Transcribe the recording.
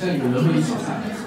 在有人会一起看。